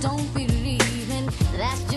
Don't believe in. That's